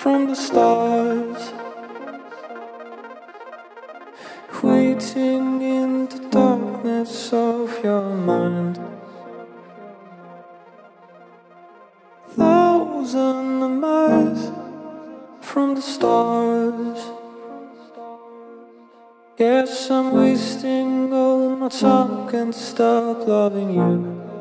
from the stars, waiting in the darkness of your mind. Thousand miles from the stars. Yes, I'm wasting all my time, can't stop loving you.